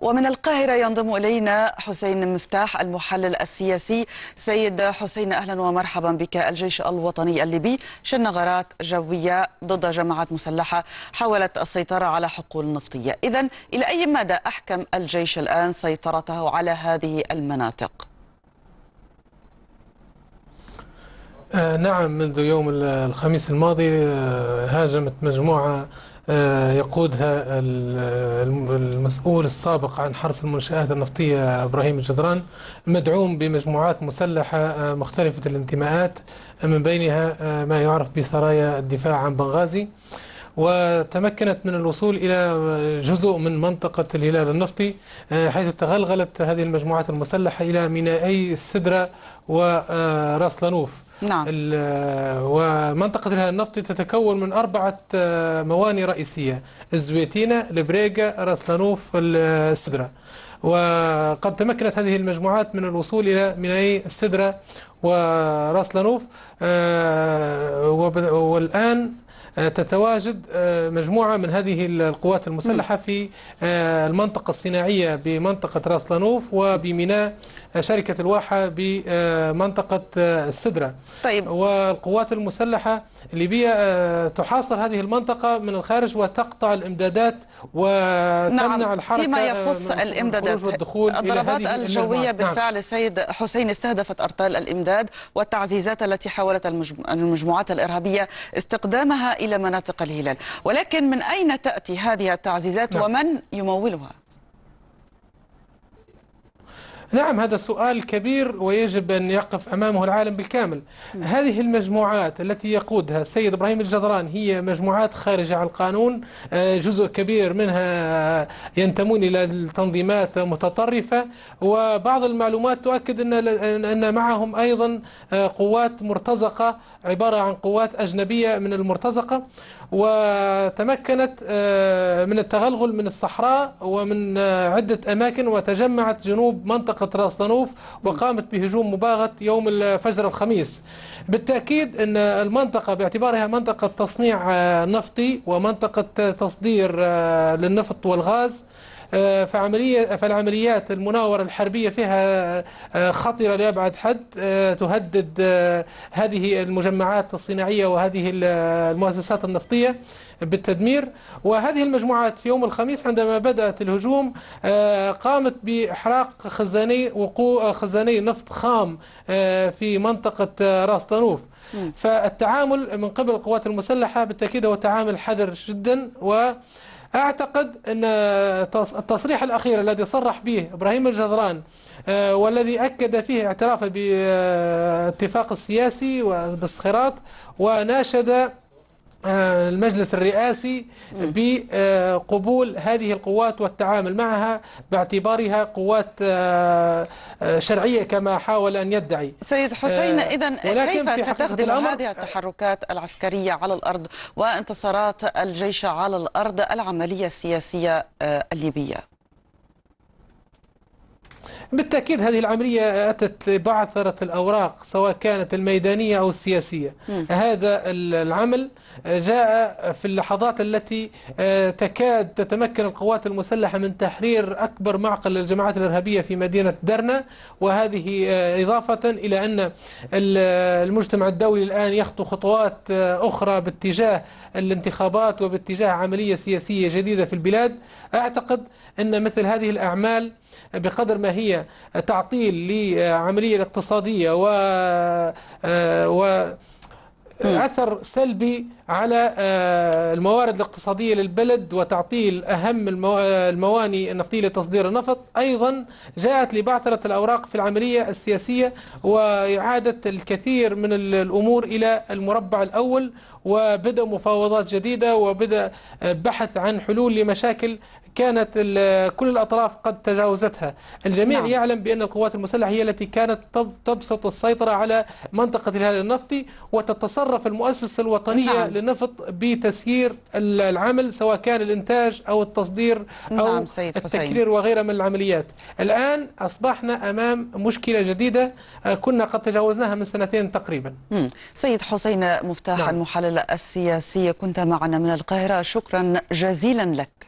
ومن القاهرة ينضم إلينا حسين مفتاح المحلل السياسي. سيد حسين أهلا ومرحبا بك الجيش الوطني الليبي. شن غارات جوية ضد جماعات مسلحة حاولت السيطرة على حقول نفطية. إذا إلى أي مدى أحكم الجيش الآن سيطرته على هذه المناطق؟ آه نعم منذ يوم الخميس الماضي آه هاجمت مجموعة يقودها المسؤول السابق عن حرس المنشآت النفطية إبراهيم الجدران مدعوم بمجموعات مسلحة آه مختلفة الانتماءات من بينها آه ما يعرف بسرايا الدفاع عن بنغازي. وتمكنت من الوصول إلى جزء من منطقة الهلال النفطي حيث تغلغلت هذه المجموعات المسلحة إلى مينائي السدرة وراس لانوف نعم. ومنطقة الهلال النفطي تتكون من أربعة مواني رئيسية الزويتينة البريقة راس لانوف السدرة. وقد تمكنت هذه المجموعات من الوصول إلى مينائي السدرة وراس لانوف والآن تتواجد مجموعة من هذه القوات المسلحة في المنطقة الصناعية بمنطقة راس لانوف وبميناء شركة الواحة بمنطقة السدرة. طيب. والقوات المسلحة الليبية تحاصر هذه المنطقة من الخارج وتقطع الإمدادات وتمنع نعم. الحركة فيما يخص الإمدادات والدخول الضربات الجوية بالفعل نعم. سيد حسين استهدفت أرطال الإمداد والتعزيزات التي حاولت المجموعات الإرهابية استقدامها إلى مناطق الهلال ولكن من أين تأتي هذه التعزيزات نعم. ومن يمولها؟ نعم هذا سؤال كبير ويجب أن يقف أمامه العالم بالكامل. م. هذه المجموعات التي يقودها السيد إبراهيم الجدران هي مجموعات خارجة عن القانون. جزء كبير منها ينتمون إلى التنظيمات متطرفة. وبعض المعلومات تؤكد أن, أن معهم أيضا قوات مرتزقة عبارة عن قوات أجنبية من المرتزقة. وتمكنت من التغلغل من الصحراء ومن عدة أماكن وتجمعت جنوب منطقة رأس طنوف وقامت بهجوم مباغت يوم الفجر الخميس. بالتأكيد أن المنطقة باعتبارها منطقة تصنيع نفطي ومنطقة تصدير للنفط والغاز. فعملية فالعمليات المناورة الحربية فيها خطرة لأبعد حد تهدد هذه المجمعات الصناعية وهذه المؤسسات النفطية بالتدمير. وهذه المجموعات في يوم الخميس عندما بدأت الهجوم قامت بإحراق خزاني وقوع خزاني نفط خام في منطقة راس طنوف. فالتعامل من قبل القوات المسلحة بالتأكيد هو تعامل حذر جدا و أعتقد أن التصريح الأخير الذي صرح به إبراهيم الجدران والذي أكد فيه اعترافه بالاتفاق السياسي وبالصخيرات وناشد المجلس الرئاسي بقبول هذه القوات والتعامل معها باعتبارها قوات شرعية كما حاول أن يدعي. سيد حسين إذن كيف ستخدم هذه التحركات العسكرية على الأرض وانتصارات الجيش على الأرض العملية السياسية الليبية؟ بالتأكيد هذه العملية أتت لبعثرة الأوراق سواء كانت الميدانية أو السياسية. م. هذا العمل جاء في اللحظات التي تكاد تتمكن القوات المسلحة من تحرير أكبر معقل للجماعات الإرهابية في مدينة درنا. وهذه إضافة إلى أن المجتمع الدولي الآن يخطو خطوات أخرى باتجاه الانتخابات وباتجاه عملية سياسية جديدة في البلاد. أعتقد أن مثل هذه الأعمال بقدر ما هي تعطيل لعملية الاقتصادية و, و أثر سلبي على الموارد الاقتصادية للبلد وتعطيل أهم المواني النفطية لتصدير النفط. أيضا جاءت لبعثرة الأوراق في العملية السياسية وإعادة الكثير من الأمور إلى المربع الأول وبدأ مفاوضات جديدة وبدأ بحث عن حلول لمشاكل كانت كل الأطراف قد تجاوزتها. الجميع نعم. يعلم بأن القوات المسلحة هي التي كانت تبسط السيطرة على منطقة الهلال النفطي وتتصرف المؤسسة الوطنية نعم. للنفط بتسيير العمل سواء كان الإنتاج أو التصدير أو نعم سيد التكرير وغيرها من العمليات الآن أصبحنا أمام مشكلة جديدة كنا قد تجاوزناها من سنتين تقريبا مم. سيد حسين مفتاح نعم. المحلل السياسي كنت معنا من القاهرة شكرا جزيلا لك